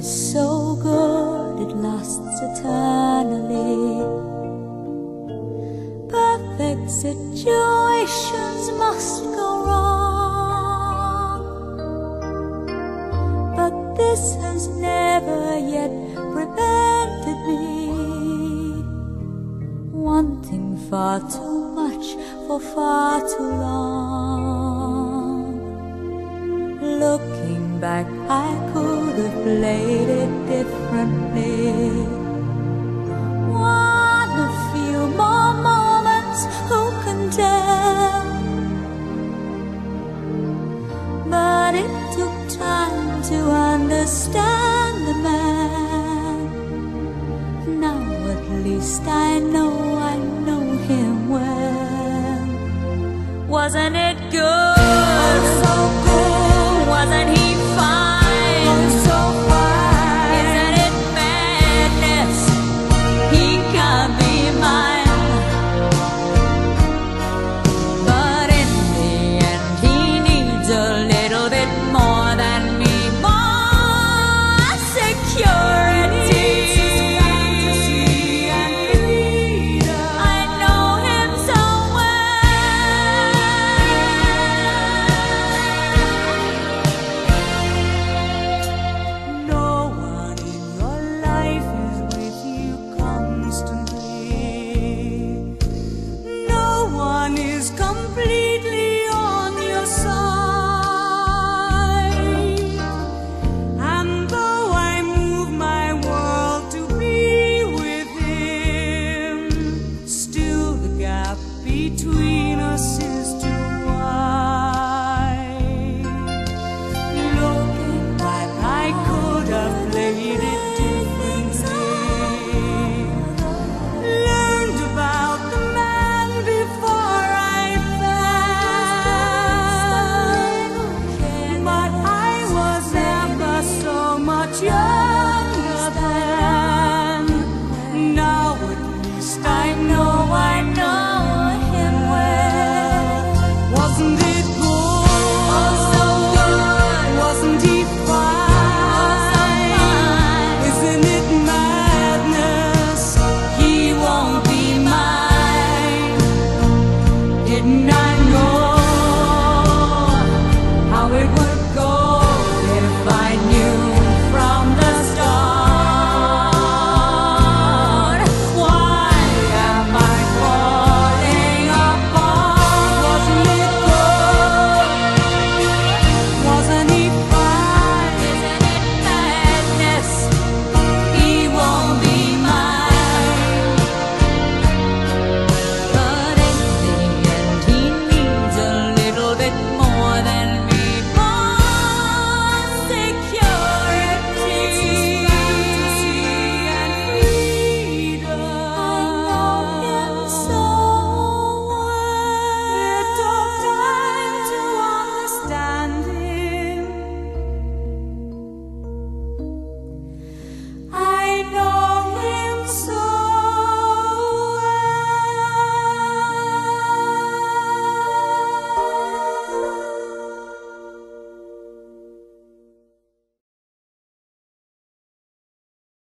is so good it lasts eternally. Perfect situations must go wrong, but this has never yet prevented me wanting far too much for far too long. Look Back, I could have played it differently. One a few more moments, who can tell? But it took time to understand the man. Now at least I know I know him well. Wasn't it?